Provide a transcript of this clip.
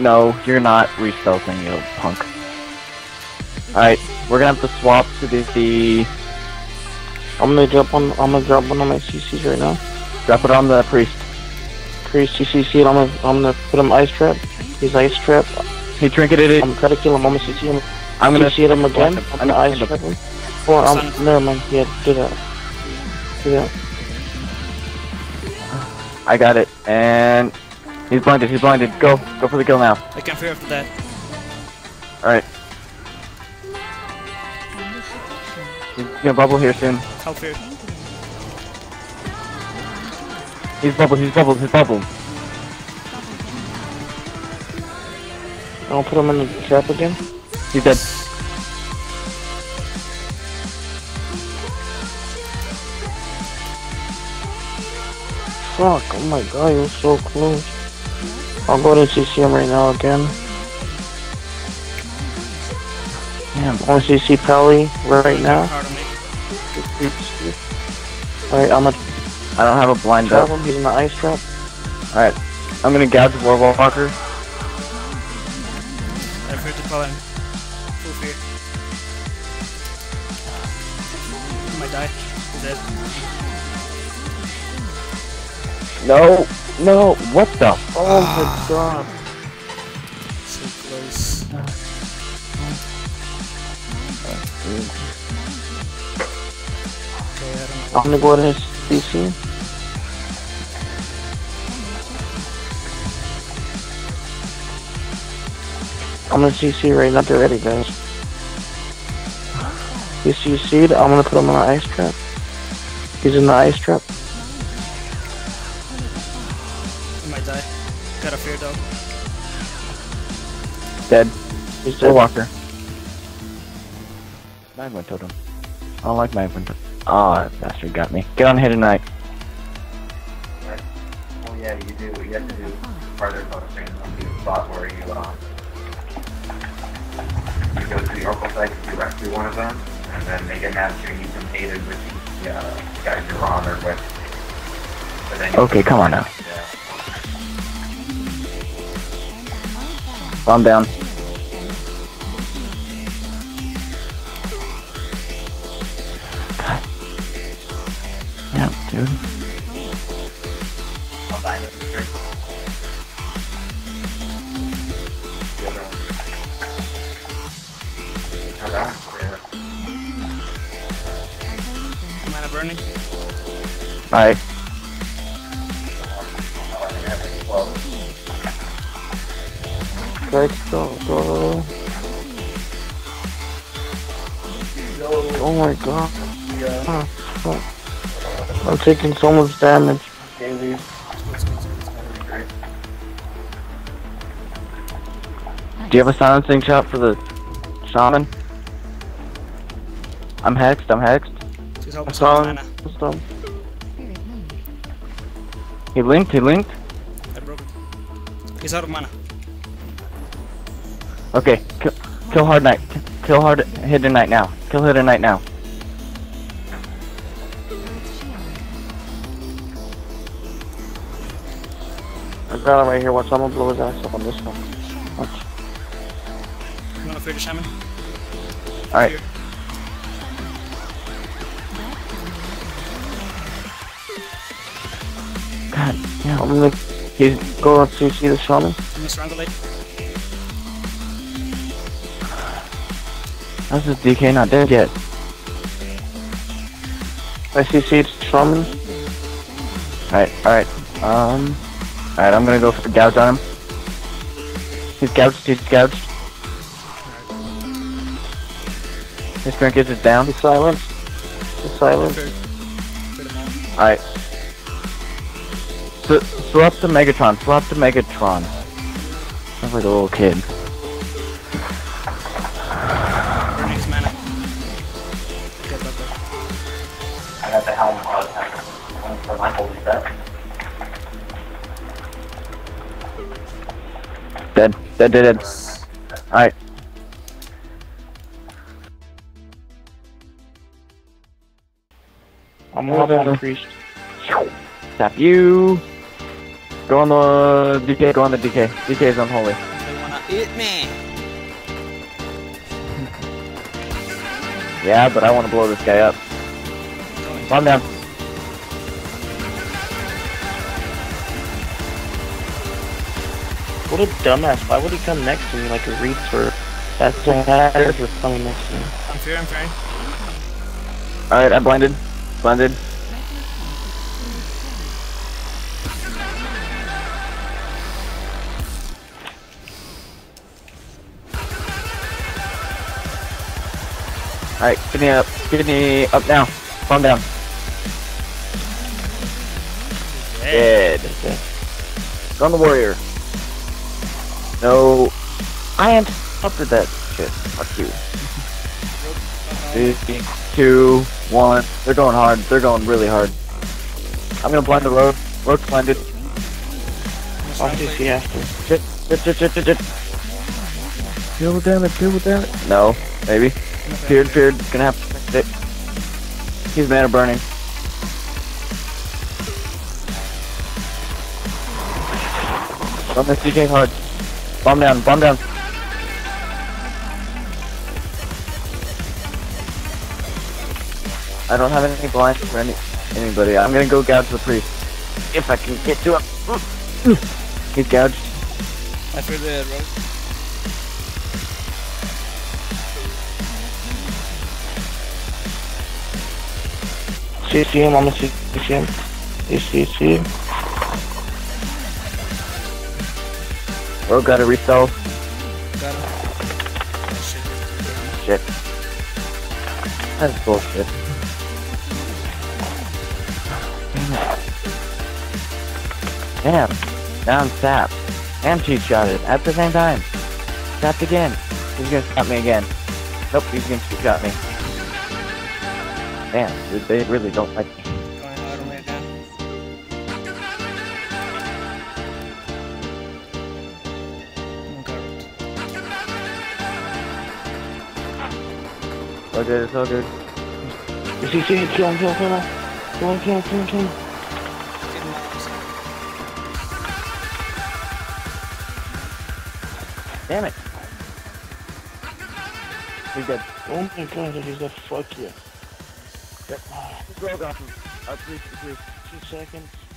No, you're not respelting, you punk. Alright, we're gonna have to swap to the, the I'm gonna drop on. I'm gonna drop one on my CCs right now. drop it on the priest. Crease CCC. I'm gonna. I'm gonna put him ice trap. He's ice trap. He trinketed it. I'm gonna try to kill him. I'm gonna CC him. I'm gonna CC him again. I'm I'm gonna ice gonna- trap him. Hold. I'm, um, never mind. Yeah, do that. Do that. I got it, and he's blinded. He's blinded. Go, go for the kill now. I can't fear after that. All right. He's gonna bubble here soon. How fear? He's bubbled. He's bubbled. He's bubbled. I'll put him in the trap again. He's dead. Fuck. Oh my god, he was so close. I'll go to CC him right now again. Damn. I'm CC Pally right now. Hard on me. Alright, I'm gonna I don't have a blind trap up. him. He's in the ice trap. All right. I'm gonna gouge Warwalker. I fear to power. Full fear. He might die. He's dead. No, no. What the? Oh my god. So close. Okay, I don't know. I'm gonna go to his CC. I'm gonna CC right now. They're ready, guys. He's CC'd. I'm gonna put him in the ice trap. He's in the ice trap. Got a fear though. Dead. He's dead. Warwalker. Magma totem. I don't like magma totem. Oh, that bastard got me. Get on here tonight. Oh yeah, you do. What you have to do further focusing on the spot where you um you go to the Oracle site to rescue one of them, and then they get mad at you and you competed with the uh, guys you're on or with. But then you- Okay, come on now. Calm down. God. Yeah, dude. I'll yeah. Mana burning. Alright. Well, Guys, go, go. Oh my god. Fuck. I'm taking so much damage. Do you have a silencing shot for the shaman? I'm hexed, I'm hexed. I saw him. Stop. He linked, he linked. I broke. He's out of mana. Okay, kill, kill Hard Knight. Kill Hard Hidden Knight now. Kill Hidden Knight now. I got him right here. Watch, I'm gonna blow his ass up on this one. Watch. You wanna fear the shaman? Alright. God damn. I'm gonna He's go up to see the shaman. I'm gonna strangulate. How's this DK not dead yet? I see see it's shaman. Alright, alright. Um Alright, I'm gonna go for the gouge on him. He's gouged, he's gouged. His strength is down. He's silent. He's silent. Fear. Fear them all. Alright. So, swap to Megatron, swap the Megatron. Sounds like a little kid. For my holy set. Dead, dead, dead, dead. Alright. I'm gonna go on priest. Tap you. Go on the DK, go on the DK. DK is unholy. Okay, Hit me. Yeah, but I want to blow this guy up. Calm down. What a dumbass. Why would he come next to me like a reach for that matters for coming next to me? I'm fair, I'm fair. Alright, I blinded. Blinded. Alright, kidney up. Kidney up now. Calm down. Dead. Gun the warrior. No. I am up with that shit. Fuck you. Three, two, one. They're going hard. They're going really hard. I'm gonna blind the road. Road's blinded. I'll just see after. Shit, shit, shit, shit, shit, shit. Kill damage, kill damage. No, maybe. Feared, feared. Gonna have to fix it. He's mana burning. Bomb this DK hard. Bomb down, bomb down. I don't have any blinds for any anybody. I'm gonna go gouge the priest. If I can get to him. He's gouged. I fear the road. See, see him, I'm gonna see, see him. You see, see him. Bro, gotta resell. Got him. Shit. That's bullshit. Damn. Now I'm sapped. And cheap shotted at the same time. Sapped again. He's gonna stop me again. Nope, he's gonna shoot shot me. Damn, they really don't like me. So good, so good. You see, see him, kill him, kill him, kill him. Kill him, kill him, kill him, kill him. Get him out. Damn it. He's dead. Oh my god, he's got fuck you. Rogue off him. Uh, please, please. Two seconds.